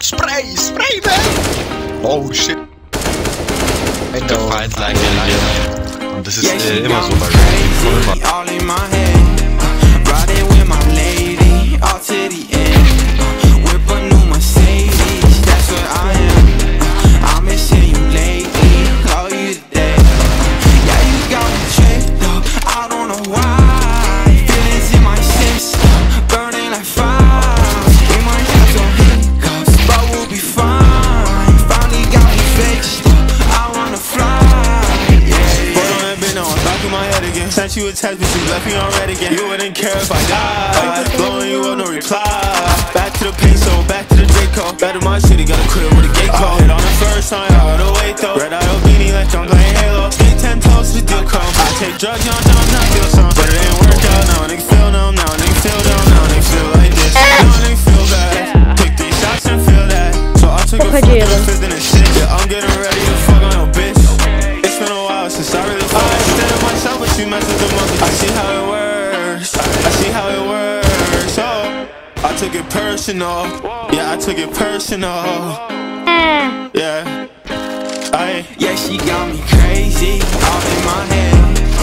Spray, spray, man! Oh shit. I To know. fight like a lion. Und das ist Yeah, äh, immer so me bei crazy, all in my head. Again. Sent you a text, but you left me on read again. You wouldn't care if I died. Blowing you up, no reply. Back to the peso, back to the Draco. To my city, got a crib with a gate code. Hit on the first time, I gotta wait though. Red eye beanie, like I'm playing Halo. Skate 10 toes to deal come. I take drugs, y'all know I'm not feel some. But it ain't work out, now a nigga feel numb, now a nigga feel down, now a nigga feel like this. Now a nigga feel bad. Take three shots and feel that. So I took a Pochodzi fourth jeden. and fifth and a sixth. Yeah, I'm getting with the monkey. I see how it works. I see how it works. Oh, I took it personal. Yeah, I took it personal. Yeah. I. Yeah, she got me crazy, all in my head.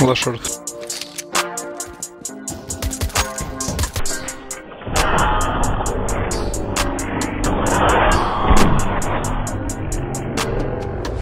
лошард.